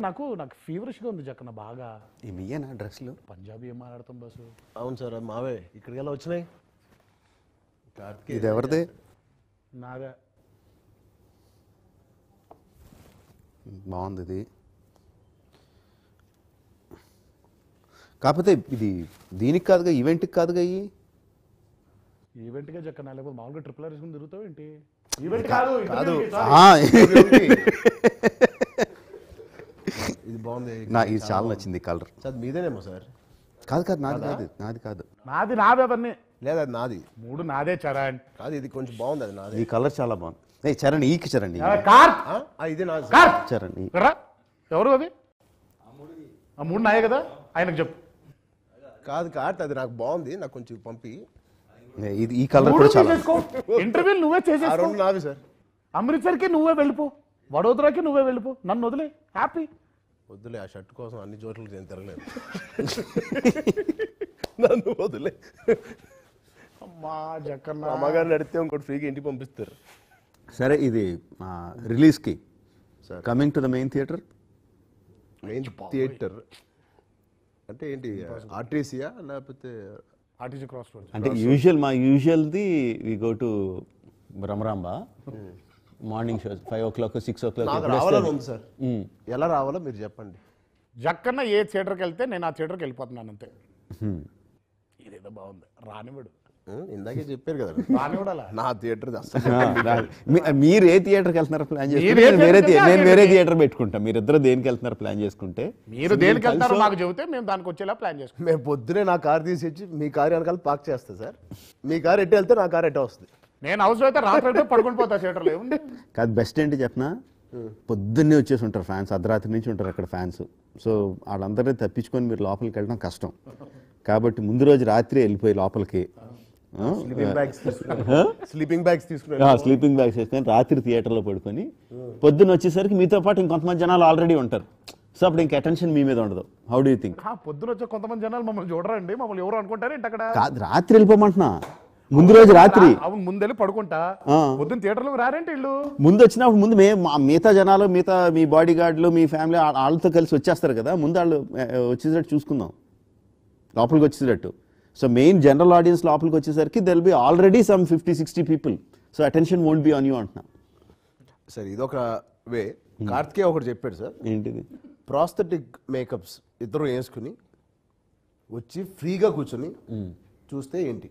నాకు నాకు ఫీవరిష్గా ఉంది జక్కన బాగా. ఈ మీయేనా డ్రెస్లు పంజాబీ ఏం మాట్లాడతాం బస్సు అవును సార్ అది మావే. ఇక్కడికి ఎలా వచ్చినాయి? ఇది ఎవరిది? నాదే బాగుంది ఇది. కాకపోతే ఇది దీనికి కాదుగా ఈవెంట్కి కాదుగా ఇవి ఈవెంట్గా జక్కన లేకపోతే మామూలుగా ట్రిపుల్ ఆర్ వేసుకుని తిరుగుతావు ఏంటి ఈవెంట్ కాదు కాదు. ఆ, బాగుంది. నా ఇది చాలా నచ్చింది కలర్ సార్ అది మీదేనేమో సార్? కాదు కాదు నాది కాదు నాది కాదు. నాది నావే అవన్నీ లేదా అది నాది? మూడు నాదే చరణ్. కాదు ఇది కొంచెం బాగుంది అది నాది. ఈ కలర్ చాలా బాగుంది. ఏ చరణ్ ఈకి చరణ్ ఈ. కార్ ఆ? ఆ, ఇదే నాది సార్. కార్ చరణ్ ఈ. ఇక్కడ ఎవరు అవి ఆ మూడు నాయే కదా? ఆయనకు చెప్పు. కాదు కార్త్ అది నాకు బాగుంది నాకు కొంచెం పంపి. ఏ, ఇది ఈ కలర్ మూడు కూడా చాలా తీసేసుకో ఇంటర్వ్యూ నువ్వే ఆ చేసేసుకో. రెండు నావి సార్. అమృత్సర్కి నువ్వే వెళ్ళిపో. వడోదరాకి నువ్వే వెళ్ళిపో. నన్ను వదిలే. హ్యాపీ వద్దులే ఆ షర్ట్ కోసం అన్ని చోట్లకి నేను తిరగలేను. నన్ను వదిలే. అమ్మా జక్కన్న మా అమ్మగారిని అడిగితే ఇంకోటి ఫ్రీగా ఇంటికి పంపిస్తారు. సరే ఇది రిలీజ్కి. Sir. Coming to the main theatre main theatre అంటే ఏంటి ఆర్టీసీయా లేకపోతే ఆర్టీసీ క్రాస్ రోడ్ అంటే యూజువల్ మా యూజువల్ది we go to Bhramaramba morning show five o'clock six ఓ నాకు క్లాక్ రావాలని ఉంది సార్. ఎలా రావాలో మీరు చెప్పండి. జక్కన్న ఏ థియేటర్కి వెళ్తే నేను ఆ థియేటర్కి వెళ్ళిపోతున్నాను అంతే. ఇదేదో బాగుంది. రానివాడు ఇందాకే చెప్పారు కదా. రానివాడు అలా. నా థియేటర్ మీరు ఏ థియేటర్కి వెళ్తున్నారు ప్లాన్ చేసుకుంటే వేరే నేను వేరే థియేటర్ పెట్టుకుంటా. మీరు ఇద్దరు దేనికి వెళ్తున్నారు ప్లాన్ చేసుకుంటే. మీరు దేనికి వెళ్తారో మాకు చెబితే మేము దానికి వచ్చేలా ప్లాన్ చేసుకుంటాం. మేము పొద్దునే నా కార్ తీసి ఇచ్చి మీ కార్ వెనకాల పార్క్ చేస్తా సార్. మీ కార్ ఎట్టు వెళ్తే నా కార్ ఎట్ట వస్తుంది. నేను అవసరం అయితే రాత్రి అయితే పడుకొని పోతా థియేటర్లో ఏముంది? కాదు బెస్ట్ ఏంటి చెప్పనా? పొద్దున్నే వచ్చేసి ఉంటారు ఫ్యాన్స్ అర్ధరాత్రి నుంచి ఉంటారు అక్కడ ఫ్యాన్స్ సో వాళ్ళందరినీ తప్పించుకొని మీరు లోపలికి వెళ్ళడం కష్టం. కాబట్టి ముందు రోజు రాత్రి వెళ్ళిపోయి లోపలికి. స్లీపింగ్ బ్యాగ్స్ స్లీపింగ్ బ్యాగ్స్ తీసుకున్నాను స్లీపింగ్ బ్యాగ్స్ వేసుకొని రాత్రి థియేటర్లో పడుకొని పొద్దున్న వచ్చేసరికి మీతో పాటు ఇంకొంతమంది జనాలు ఆల్రెడీ ఉంటారు. సో అప్పుడు ఇంక అటెన్షన్ మీ మీద ఉండదు. హౌ డూ థింక్ పొద్దున వచ్చే కొంతమంది జనాలు మమ్మల్ని చూడరండి. మమ్మల్ని ఎవరు అనుకుంటారు అక్కడ? రాత్రి వెళ్ళిపోమంటున్నా. ముందు రోజు రాత్రి. అవును ముందెళ్ళి పడుకుంటా. పొద్దున్న థియేటర్లోకి రారేంటి వీళ్ళు? ముందు వచ్చినప్పుడు ముందు మే మా- మిగతా జనాలు మిగతా మీ బాడీ గార్డులు మీ ఫ్యామిలీ వాళ్ళతో కలిసి వచ్చేస్తారు కదా. ముందు వాళ్ళు ఆ, వచ్చేటట్టు చూసుకుందాం. లోపలికి వచ్చేటట్టు సో మెయిన్ జనరల్ ఆడియన్స్ లోపలికి వచ్చేసరికి there'll be already some fifty sixty people so attention won't be on you అంటున్నా. సరే ఇదొక వే. కార్తికే ఒకటి చెప్పాడు సార్. ఏంటిది? ప్రాస్థెటిక్ మేకప్స్ ఇద్దరు వేసుకుని వచ్చి ఫ్రీగా కూర్చొని చూస్తే ఏంటి?